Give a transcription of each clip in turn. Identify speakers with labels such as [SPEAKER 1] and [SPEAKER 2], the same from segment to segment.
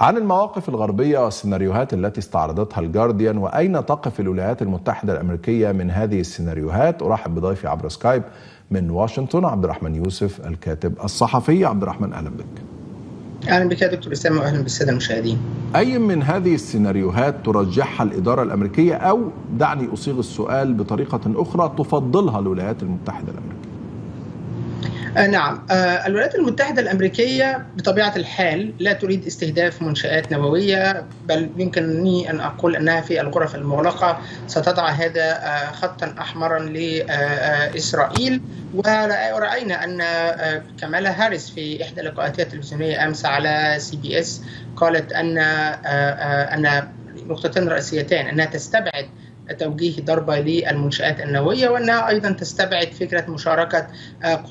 [SPEAKER 1] عن المواقف الغربية والسيناريوهات التي استعرضتها الجارديان وأين تقف الولايات المتحدة الأمريكية من هذه السيناريوهات أرحب بضيفي عبر سكايب من واشنطن عبد الرحمن يوسف الكاتب الصحفي عبد الرحمن أهلا بك
[SPEAKER 2] أهلا بك يا دكتور إسامة واهلا بالسادة المشاهدين.
[SPEAKER 1] أي من هذه السيناريوهات ترجحها الإدارة الأمريكية أو دعني أصيغ السؤال بطريقة أخرى تفضلها الولايات المتحدة الأمريكية؟
[SPEAKER 2] آه نعم. آه الولايات المتحدة الأمريكية بطبيعة الحال لا تريد استهداف منشآت نووية بل يمكنني أن أقول أنها في الغرف المغلقة. ستضع هذا آه خطا أحمرا لإسرائيل. ورأينا أن كمالا هاريس في إحدى لقاءاتها التلفزيونية أمس على سي بي إس قالت أن أن نقطتين رئيسيتان أنها تستبعد توجيه ضربة للمنشآت النووية وأنها أيضا تستبعد فكرة مشاركة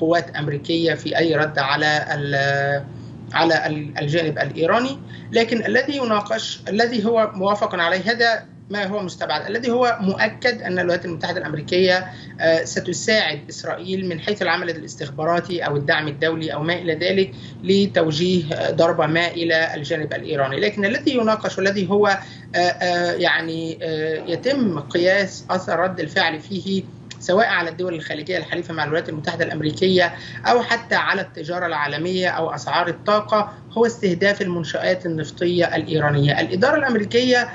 [SPEAKER 2] قوات أمريكية في أي رد على على الجانب الإيراني. لكن الذي يناقش الذي هو موافق عليه هذا ما هو مستبعد. الذي هو مؤكد أن الولايات المتحدة الأمريكية ستساعد إسرائيل من حيث العمل الاستخباراتي أو الدعم الدولي أو ما إلى ذلك لتوجيه ضربة ما إلى الجانب الإيراني. لكن الذي يناقش والذي هو يعني يتم قياس أثر رد الفعل فيه سواء على الدول الخليجية الحليفة مع الولايات المتحدة الأمريكية أو حتى على التجارة العالمية أو أسعار الطاقة هو استهداف المنشآت النفطية الإيرانية. الإدارة الأمريكية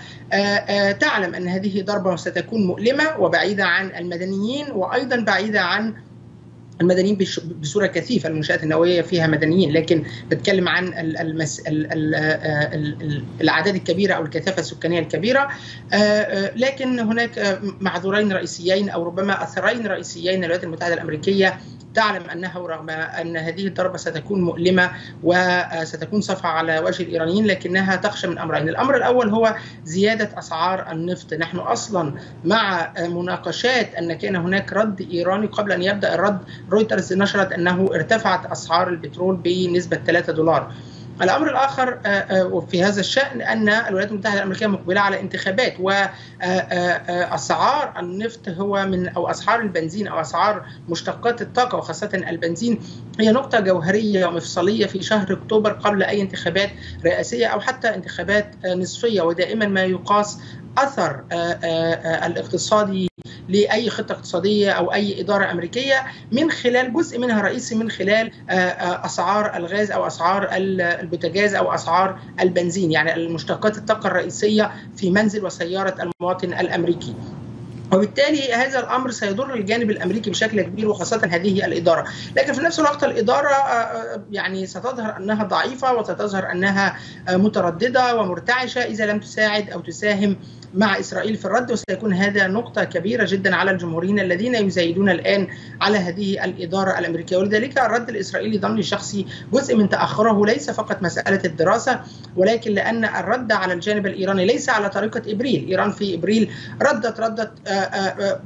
[SPEAKER 2] تعلم أن هذه ضربة ستكون مؤلمة وبعيدة عن المدنيين وأيضا بعيدة عن المدنيين بصورة كثيفة المنشآت النووية فيها مدنيين لكن بتكلم عن المس... ال... ال... ال... الأعداد الكبيرة أو الكثافة السكانية الكبيرة. لكن هناك معذورين رئيسيين أو ربما أثرين رئيسيين للولايات المتحدة الأمريكية تعلم أنه رغم أن هذه الضربة ستكون مؤلمة وستكون صفعه على وجه الإيرانيين لكنها تخشى من أمرين، الأمر الأول هو زيادة أسعار النفط، نحن أصلا مع مناقشات أن كان هناك رد إيراني قبل أن يبدأ الرد، رويترز نشرت أنه ارتفعت أسعار البترول بنسبة 3 دولار. الأمر الآخر في هذا الشأن أن الولايات المتحدة الأمريكية مقبلة على انتخابات واسعار النفط هو من أو أسعار البنزين أو أسعار مشتقات الطاقة وخاصة البنزين هي نقطة جوهرية ومفصلية في شهر أكتوبر قبل أي انتخابات رئاسية أو حتى انتخابات نصفية ودائما ما يقاس أثر الاقتصادي لأي خطة اقتصادية أو أي إدارة أمريكية من خلال جزء منها رئيسي من خلال أسعار الغاز أو أسعار البوتاجاز أو أسعار البنزين يعني المشتقات الطاقة الرئيسية في منزل وسيارة المواطن الأمريكي. وبالتالي هذا الأمر سيضر الجانب الأمريكي بشكل كبير وخاصة هذه الإدارة، لكن في نفس الوقت الإدارة يعني ستظهر أنها ضعيفة وستظهر أنها مترددة ومرتعشة إذا لم تساعد أو تساهم مع إسرائيل في الرد وسيكون هذا نقطة كبيرة جدا على الجمهوريين الذين يزايدون الآن على هذه الإدارة الأمريكية ولذلك الرد الإسرائيلي ضمني الشخصي جزء من تأخره ليس فقط مسألة الدراسة ولكن لأن الرد على الجانب الإيراني ليس على طريقة إبريل، إيران في إبريل ردت ردت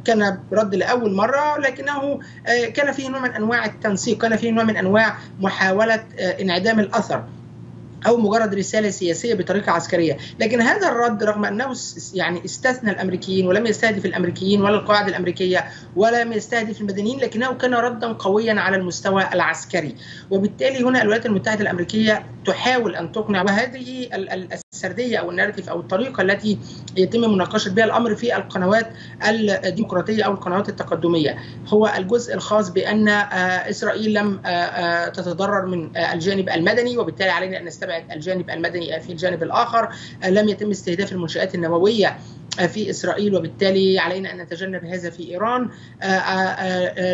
[SPEAKER 2] كان رد لأول مرة لكنه كان فيه نوع من أنواع التنسيق، كان فيه نوع من أنواع محاولة انعدام الأثر. أو مجرد رسالة سياسية بطريقة عسكرية، لكن هذا الرد رغم أنه يعني استثنى الأمريكيين ولم يستهدف الأمريكيين ولا القواعد الأمريكية ولم يستهدف المدنيين لكنه كان ردا قويا على المستوى العسكري، وبالتالي هنا الولايات المتحدة الأمريكية تحاول أن تقنع وهذه السردية أو النارتيف أو الطريقة التي يتم مناقشة بها الأمر في القنوات الديمقراطية أو القنوات التقدمية، هو الجزء الخاص بأن إسرائيل لم تتضرر من الجانب المدني وبالتالي علينا أن نستبعد الجانب المدني في الجانب الآخر. لم يتم استهداف المنشآت النووية في إسرائيل وبالتالي علينا أن نتجنب هذا في إيران.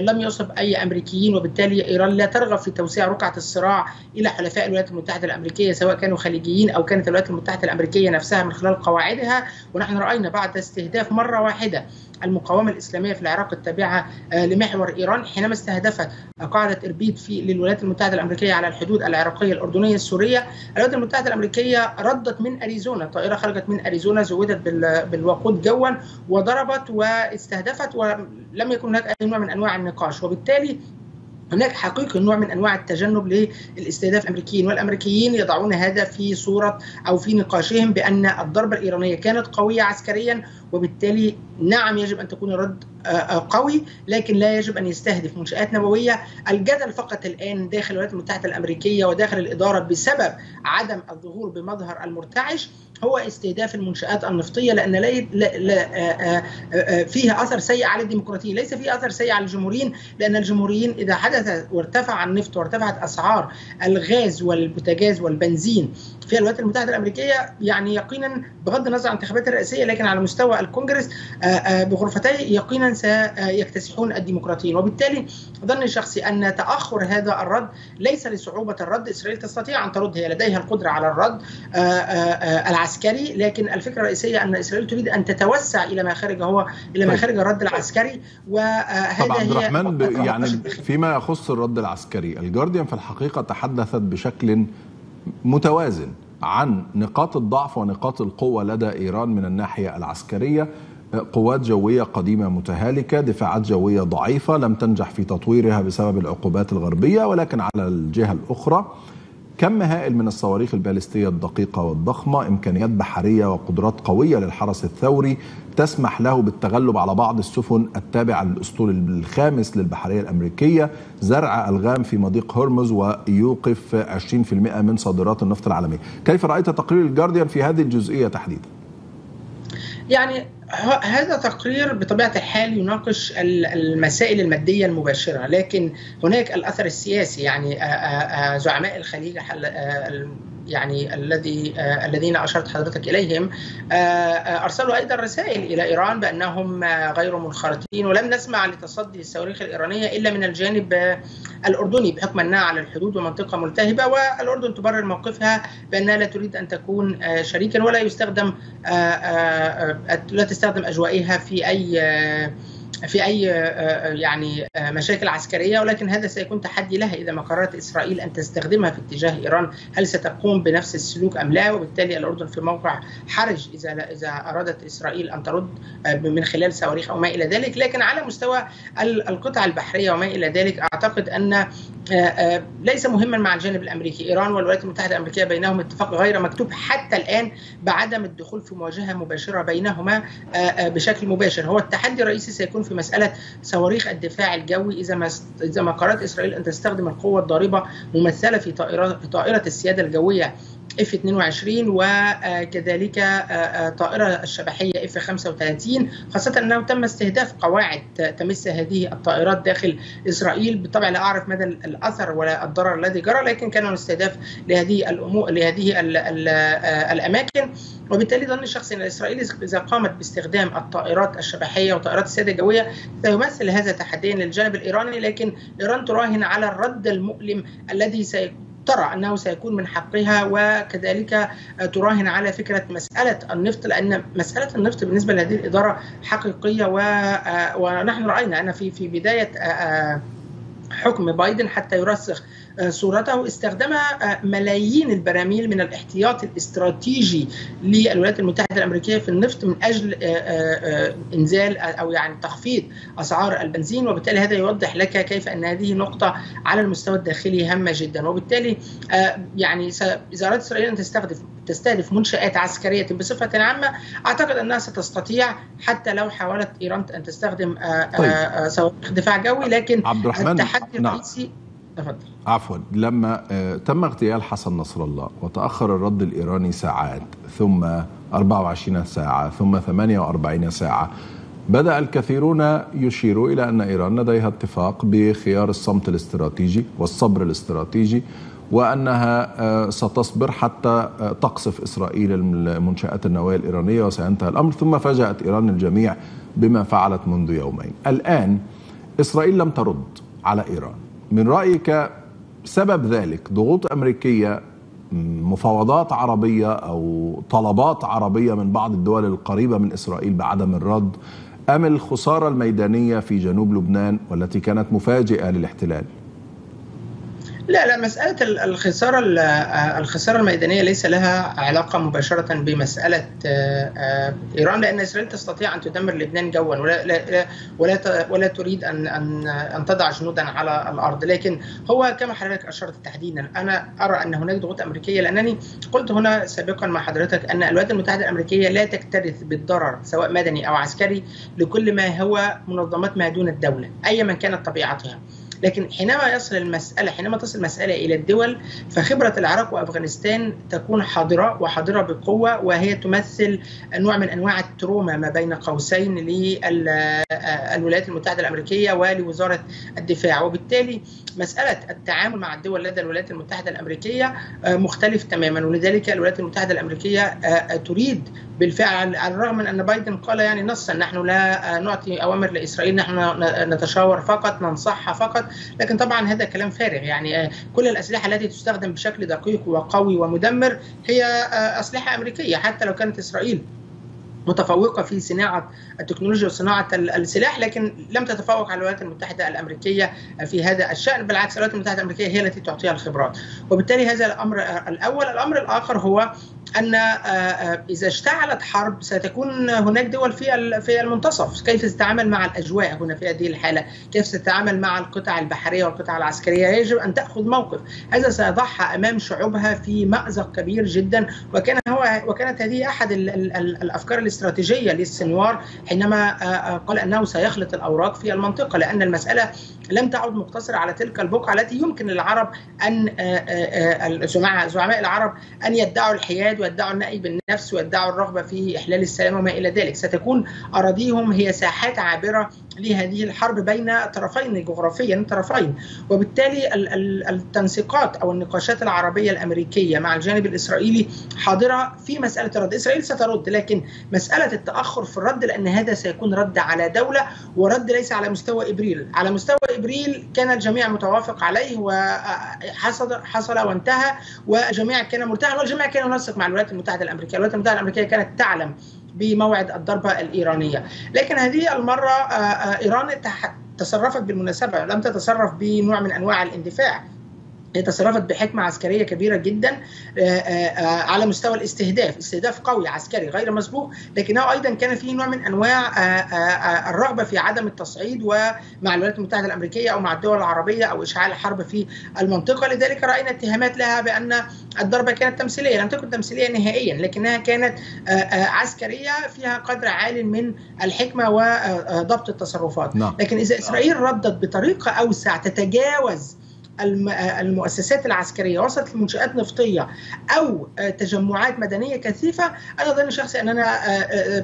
[SPEAKER 2] لم يصب أي أمريكيين وبالتالي إيران لا ترغب في توسيع رقعة الصراع إلى حلفاء الولايات المتحدة الأمريكية سواء كانوا خليجيين أو كانت الولايات المتحدة الأمريكية نفسها من خلال قواعدها. ونحن رأينا بعد استهداف مرة واحدة المقاومة الإسلامية في العراق التابعة لمحور إيران حينما استهدفت قاعدة اربيد في للولايات المتحدة الأمريكية على الحدود العراقية الأردنية السورية. الولايات المتحدة الأمريكية ردت من أريزونا طائرة خرجت من أريزونا زودت بالوقود جوا وضربت واستهدفت ولم يكن هناك أي نوع من أنواع النقاش. وبالتالي هناك حقيقي نوع من أنواع التجنب للاستهداف الأمريكيين والأمريكيين يضعون هذا في صورة أو في نقاشهم بأن الضربة الإيرانية كانت قوية عسكريا وبالتالي نعم يجب أن تكون الرد قوي لكن لا يجب أن يستهدف منشآت نووية. الجدل فقط الآن داخل الولايات المتحدة الأمريكية وداخل الإدارة بسبب عدم الظهور بمظهر المرتعش هو استهداف المنشآت النفطية لأن لا, لا, لا فيها أثر سيء على الديمقراطيين. ليس فيه أثر سيء على الجمهوريين لأن الجمهوريين إذا حدث وارتفع النفط وارتفعت أسعار الغاز والبوتاجاز والبنزين في الولايات المتحدة الأمريكية يعني يقينا بغض النظر عن الانتخابات الرئاسية لكن على مستوى الكونجرس بغرفتي يقينا سيكتسحون الديمقراطيين. وبالتالي ظني الشخصي أن تأخر هذا الرد ليس لصعوبة الرد. إسرائيل تستطيع أن ترد هي لديها القدرة على الرد العسكري لكن الفكرة الرئيسية أن إسرائيل تريد أن تتوسع إلى ما خارج هو إلى ما خارج الرد العسكري.
[SPEAKER 1] وهذا طبعا عبد الرحمن يعني فيما يخص الرد العسكري الجارديان في الحقيقة تحدثت بشكل متوازن. عن نقاط الضعف ونقاط القوة لدى إيران من الناحية العسكرية. قوات جوية قديمة متهالكة، دفاعات جوية ضعيفة لم تنجح في تطويرها بسبب العقوبات الغربية ولكن على الجهة الأخرى كم هائل من الصواريخ البالستية الدقيقة والضخمة، إمكانيات بحرية وقدرات قوية للحرس الثوري تسمح له بالتغلب على بعض السفن التابعة للأسطول الخامس للبحرية الأمريكية، زرع ألغام في مضيق هرمز ويوقف 20% من صادرات النفط العالميه. كيف رأيت تقرير الجارديان في هذه الجزئية تحديدا؟
[SPEAKER 2] يعني هذا تقرير بطبيعة الحال يناقش المسائل المادية المباشرة لكن هناك الأثر السياسي يعني زعماء الخليج يعني الذي الذين اشرت حضرتك إليهم أرسلوا أيضا رسائل إلى إيران بأنهم غير منخرطين ولم نسمع لتصدي الصواريخ الإيرانية إلا من الجانب الأردني بحكم أنها على الحدود ومنطقة ملتهبة والأردن تبرر موقفها بأنها لا تريد أن تكون شريكا ولا يستخدم لا تستخدم أجوائها في أي في أي يعني مشاكل عسكرية ولكن هذا سيكون تحدي لها إذا ما قررت إسرائيل أن تستخدمها في اتجاه إيران. هل ستقوم بنفس السلوك أم لا؟ وبالتالي الأردن في موقع حرج إذا إذا أرادت إسرائيل أن ترد من خلال صواريخ أو ما إلى ذلك. لكن على مستوى القطع البحرية وما إلى ذلك أعتقد أن ليس مهما مع الجانب الأمريكي، إيران والولايات المتحدة الأمريكية بينهم اتفاق غير مكتوب حتى الآن بعدم الدخول في مواجهة مباشرة بينهما بشكل مباشر، هو التحدي الرئيسي سيكون في مسألة صواريخ الدفاع الجوي. إذا ما إذا ما قررت إسرائيل أن تستخدم القوة الضاربة ممثلة في طائرة في السيادة الجوية اف 22 وكذلك طائرة الشبحيه اف 35 خاصة أنه تم استهداف قواعد تمس هذه الطائرات داخل إسرائيل. بالطبع لا أعرف مدى الأثر ولا الضرر الذي جرى لكن كان الاستهداف لهذه الأمور لهذه ال ال الأماكن. وبالتالي ظني الشخصي أن إسرائيل إذا قامت باستخدام الطائرات الشبحيه وطائرات السياده الجوية سيمثل هذا تحديا للجانب الإيراني لكن إيران تراهن على الرد المؤلم الذي سيكون ترى أنه سيكون من حقها وكذلك تراهن على فكرة مسألة النفط لأن مسألة النفط بالنسبة لهذه الإدارة حقيقية ونحن رأينا أن في في بداية حكم بايدن حتى يرسخ صورته استخدم ملايين البراميل من الاحتياط الاستراتيجي للولايات المتحدة الأمريكية في النفط من أجل إنزال أو يعني تخفيض أسعار البنزين وبالتالي هذا يوضح لك كيف أن هذه نقطة على المستوى الداخلي هامة جدا. وبالتالي يعني اذا ارادت إسرائيل أن تستهدف تستهدف منشآت عسكرية بصفة عامة. أعتقد أنها ستستطيع حتى لو حاولت إيران أن تستخدم طيب. صواريخ دفاع جوي لكن
[SPEAKER 1] عبد الرحمن
[SPEAKER 2] التحدي الرئيسي
[SPEAKER 1] عفوا لما تم اغتيال حسن نصر الله وتأخر الرد الإيراني ساعات ثم 24 ساعة ثم 48 ساعة بدأ الكثيرون يشيروا إلى أن إيران لديها اتفاق بخيار الصمت الاستراتيجي والصبر الاستراتيجي وأنها ستصبر حتى تقصف إسرائيل المنشآت النووية الإيرانية وسينتهي الأمر ثم فاجأت إيران الجميع بما فعلت منذ يومين. الآن إسرائيل لم ترد على إيران. من رأيك سبب ذلك ضغوط أمريكية مفاوضات عربية أو طلبات عربية من بعض الدول القريبة من إسرائيل بعدم الرد أم الخسارة الميدانية في جنوب لبنان والتي كانت مفاجئة للاحتلال؟
[SPEAKER 2] لا لا مسألة الخسارة الخسارة الميدانية ليس لها علاقة مباشرة بمسألة إيران لأن إسرائيل تستطيع أن تدمر لبنان جوا. ولا لا ولا ولا تريد أن أن أن تضع جنودا على الأرض. لكن هو كما حضرتك أشرت تحديدا أنا أرى أن هناك ضغوط أمريكية. لأنني قلت هنا سابقا مع حضرتك أن الولايات المتحدة الأمريكية لا تكترث بالضرر سواء مدني أو عسكري لكل ما هو منظمات ما دون الدولة أيا من كانت طبيعتها. لكن حينما يصل المسألة حينما تصل المسألة إلى الدول فخبرة العراق وأفغانستان تكون حاضرة وحاضرة بقوة وهي تمثل نوع من أنواع التروما ما بين قوسين للولايات المتحدة الأمريكية ولوزارة الدفاع. وبالتالي مسألة التعامل مع الدول لدى الولايات المتحدة الأمريكية مختلف تماما. ولذلك الولايات المتحدة الأمريكية تريد بالفعل على الرغم من أن بايدن قال يعني نصا نحن لا نعطي أوامر لإسرائيل نحن نتشاور فقط ننصحها فقط لكن طبعا هذا كلام فارغ يعني كل الأسلحة التي تستخدم بشكل دقيق وقوي ومدمر هي أسلحة أمريكية حتى لو كانت إسرائيل متفوقة في صناعة التكنولوجيا وصناعة السلاح لكن لم تتفوق على الولايات المتحدة الأمريكية في هذا الشأن بالعكس الولايات المتحدة الأمريكية هي التي تعطيها الخبرات. وبالتالي هذا الأمر الأول. الأمر الآخر هو أن إذا اشتعلت حرب ستكون هناك دول في في المنتصف. كيف تتعامل مع الأجواء هنا في هذه الحالة؟ كيف تتعامل مع القطع البحرية والقطع العسكرية؟ يجب أن تأخذ موقف. هذا سيضعها أمام شعوبها في مأزق كبير جدا. وكان هو وكانت هذه أحد ال ال ال الأفكار الاستراتيجية للسنوار حينما قال أنه سيخلط الأوراق في المنطقة لأن المسألة لم تعد مقتصرة على تلك البقعة التي يمكن للعرب أن زعماء العرب أن يدعوا الحياد ويدعوا النأي بالنفس ويدعوا الرغبة في إحلال السلام وما إلى ذلك. ستكون أراضيهم هي ساحات عابرة لهذه الحرب بين طرفين جغرافيا طرفين. وبالتالي التنسيقات أو النقاشات العربية الأمريكية مع الجانب الإسرائيلي حاضرة في مسألة الرد إسرائيل سترد لكن مسألة التأخر في الرد لأن هذا سيكون رد على دولة ورد ليس على مستوى إبريل. على مستوى إبريل كان الجميع متوافق عليه وحصل حصل وانتهى والجميع كان مرتاحا والجميع كان ينسق مع الولايات المتحدة الأمريكية. الولايات المتحدة الأمريكية كانت تعلم بموعد الضربة الإيرانية. لكن هذه المرة إيران تصرفت بالمناسبة لم تتصرف بنوع من أنواع الاندفاع. هي تصرفت بحكمة عسكرية كبيرة جدا على مستوى الاستهداف. استهداف قوي عسكري غير مسبوق لكنه أيضا كان فيه نوع من أنواع الرغبة في عدم التصعيد ومع الولايات المتحدة الأمريكية أو مع الدول العربية أو إشعال الحرب في المنطقة. لذلك رأينا اتهامات لها بأن الضربة كانت تمثيلية لم تكن تمثيلية نهائيا لكنها كانت عسكرية فيها قدر عال من الحكمة وضبط التصرفات. لكن إذا إسرائيل ردت بطريقة أوسع تتجاوز المؤسسات العسكرية وصلت لمنشآت نفطية أو تجمعات مدنية كثيفة أنا ظن شخصي أننا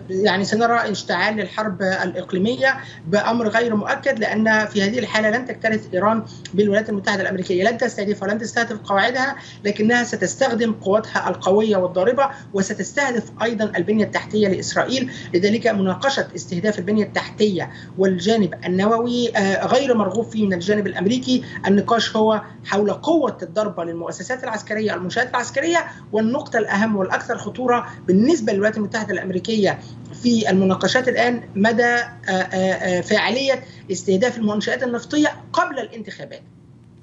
[SPEAKER 2] يعني سنرى اشتعال للحرب الإقليمية بأمر غير مؤكد لأن في هذه الحالة لن تكترث إيران بالولايات المتحدة الأمريكية. لن تستهدف ولن تستهدف قواعدها لكنها ستستخدم قوتها القوية والضاربة وستستهدف أيضا البنية التحتية لإسرائيل. لذلك مناقشة استهداف البنية التحتية والجانب النووي غير مرغوب فيه من الجانب الأمريكي. النقاش هو حول قوة الضربة للمؤسسات العسكرية المنشآت العسكرية والنقطة الأهم والأكثر خطورة بالنسبة للولايات المتحدة الأمريكية في المناقشات الآن مدى فاعلية استهداف المنشآت النفطية قبل الانتخابات.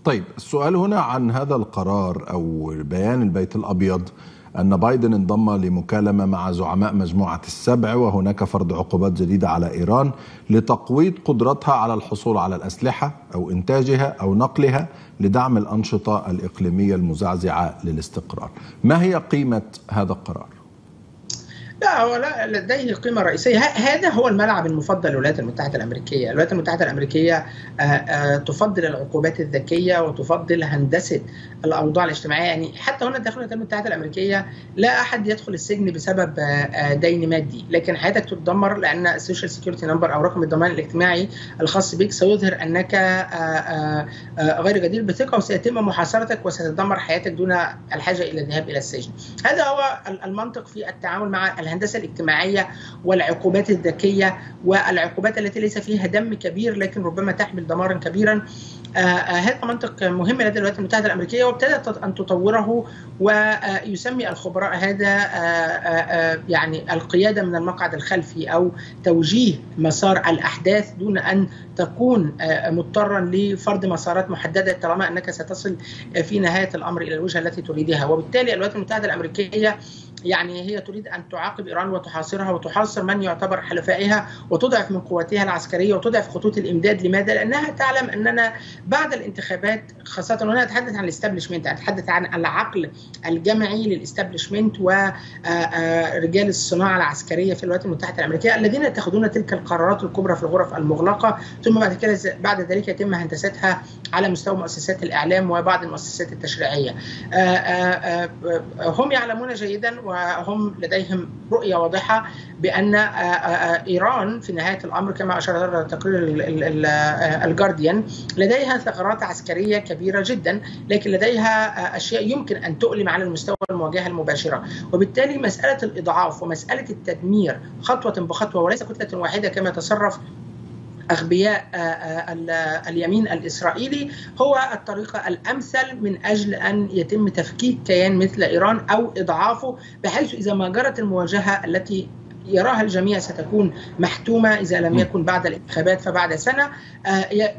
[SPEAKER 1] طيب السؤال هنا عن هذا القرار أو بيان البيت الأبيض. أن بايدن انضم لمكالمة مع زعماء مجموعة السبع وهناك فرض عقوبات جديدة على إيران لتقويض قدرتها على الحصول على الأسلحة أو إنتاجها أو نقلها لدعم الأنشطة الإقليمية المزعزعة للاستقرار ما هي قيمة هذا القرار؟
[SPEAKER 2] لا هو لا لديه قيمة رئيسية. هذا هو الملعب المفضل للولايات المتحدة الأمريكية، الولايات المتحدة الأمريكية تفضل العقوبات الذكية وتفضل هندسة الأوضاع الاجتماعية. يعني حتى هنا داخل الولايات المتحدة الأمريكية لا أحد يدخل السجن بسبب دين مادي، لكن حياتك تدمر لأن ال social security number أو رقم الضمان الاجتماعي الخاص بك سيظهر أنك غير جدير بثقة وسيتم محاصرتك وستدمر حياتك دون الحاجة إلى الذهاب إلى السجن. هذا هو المنطق في التعامل مع الهندسة الاجتماعية والعقوبات الذكية والعقوبات التي ليس فيها دم كبير لكن ربما تحمل دمارا كبيرا. هذا منطق مهم لدى الولايات المتحدة الأمريكية وابتدت أن تطوره ويسمي الخبراء هذا يعني القيادة من المقعد الخلفي أو توجيه مسار الأحداث دون أن تكون مضطرا لفرض مسارات محددة طالما أنك ستصل في نهاية الأمر إلى الوجهة التي تريدها. وبالتالي الولايات المتحدة الأمريكية يعني هي تريد أن تعاقب إيران وتحاصرها وتحاصر من يعتبر حلفائها وتضعف من قواتها العسكرية وتضعف خطوط الإمداد لماذا؟ لأنها تعلم أننا بعد الانتخابات خاصة وهنا أتحدث عن ال establishment أتحدث عن العقل الجمعي لل establishment ورجال الصناعة العسكرية في الولايات المتحدة الأمريكية الذين يتخذون تلك القرارات الكبرى في الغرف المغلقة ثم بعد كده بعد ذلك يتم هندستها على مستوى مؤسسات الإعلام وبعض المؤسسات التشريعية. هم يعلمون جيدا وهم لديهم رؤية واضحة بأن إيران في نهاية الأمر كما أشار تقرير الجارديان لديها ثغرات عسكرية كبيرة جدا لكن لديها أشياء يمكن أن تؤلم على المستوى المواجهة المباشرة. وبالتالي مسألة الإضعاف ومسألة التدمير خطوة بخطوة وليس كتلة واحدة كما تصرف أغبياء اليمين الإسرائيلي هو الطريقة الأمثل من أجل أن يتم تفكيك كيان مثل إيران أو إضعافه بحيث إذا ما جرت المواجهة التي يراها الجميع ستكون محتومة إذا لم يكن بعد الانتخابات فبعد سنة.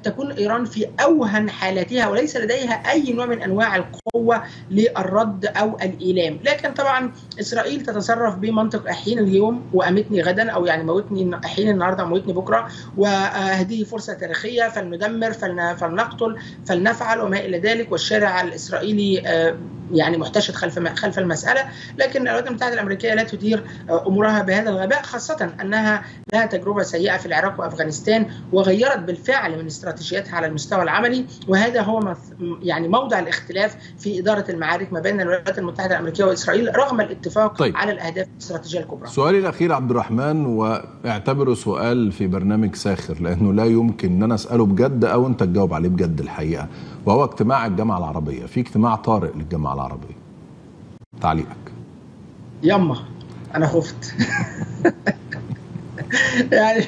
[SPEAKER 2] تكون إيران في أوهن حالاتها وليس لديها أي نوع من أنواع القوة للرد أو الإيلام. لكن طبعا إسرائيل تتصرف بمنطق أحين اليوم وأمتني غدا أو يعني موتني أحين النهاردة موتني بكرة. وهذه فرصة تاريخية فلندمر فلنقتل فلنفعل وما إلى ذلك. والشارع الإسرائيلي يعني محتشد خلف خلف المسألة لكن الولايات المتحدة الأمريكية لا تدير أمورها بهذا الغباء خاصة أنها لها تجربة سيئة في العراق وأفغانستان وغيرت بالفعل من استراتيجيتها على المستوى العملي وهذا هو يعني موضع الاختلاف في إدارة المعارك ما بين الولايات المتحدة الأمريكية وإسرائيل رغم الاتفاق طيب. على الأهداف الاستراتيجية الكبرى.
[SPEAKER 1] سؤالي الأخير عبد الرحمن واعتبره سؤال في برنامج ساخر لأنه لا يمكن إن أنا أسأله بجد أو أنت تجاوب عليه بجد الحقيقة وهو اجتماع الجامعة العربية. في اجتماع طارئ للجامعة العربية. تعليقك.
[SPEAKER 2] يما أنا خفت. يعني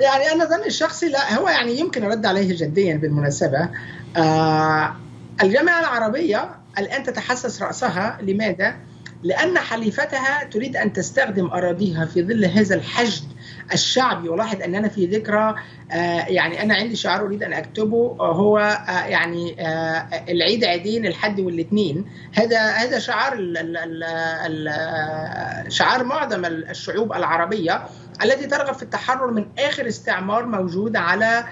[SPEAKER 2] يعني أنا ظني الشخصي لا هو يعني يمكن أرد عليه جديا بالمناسبة. آه الجامعة العربية الآن تتحسس رأسها. لماذا؟ لأن حليفتها تريد أن تستخدم أراضيها في ظل هذا الحشد الشعبي. ولاحظ أننا في ذكرى آه يعني أنا عندي شعار أريد أن أكتبه آه هو آه يعني العيد عيدين الحد والاثنين هذا هذا شعار شعار معظم الشعوب العربية. التي ترغب في التحرر من آخر استعمار موجود على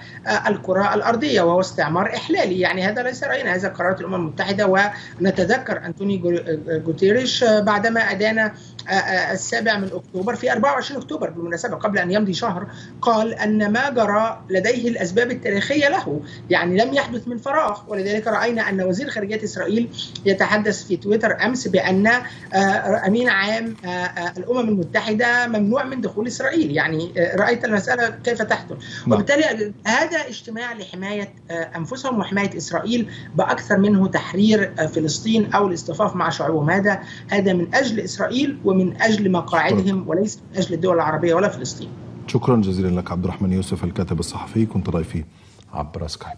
[SPEAKER 2] الكرة الأرضية وهو استعمار إحلالي. يعني هذا ليس رأينا. هذا قرارات الأمم المتحدة ونتذكر أنتوني جوتيريش بعدما أدان السابع من أكتوبر في 24 أكتوبر بالمناسبة قبل أن يمضي شهر قال أن ما جرى لديه الأسباب التاريخية له. يعني لم يحدث من فراغ. ولذلك رأينا أن وزير خارجية إسرائيل يتحدث في تويتر أمس بأن أمين عام الأمم المتحدة ممنوع من دخول اسرائيل يعني رأيت المسألة كيف تحدث. وبالتالي هذا اجتماع لحماية أنفسهم وحماية إسرائيل بأكثر منه تحرير فلسطين أو الاصطفاف مع شعوبهم. هذا هذا من أجل إسرائيل ومن أجل مقاعدهم وليس من أجل الدول العربية ولا فلسطين.
[SPEAKER 1] شكرا جزيلا لك عبد الرحمن يوسف الكاتب الصحفي. كنت ضيفي عبر سكايب.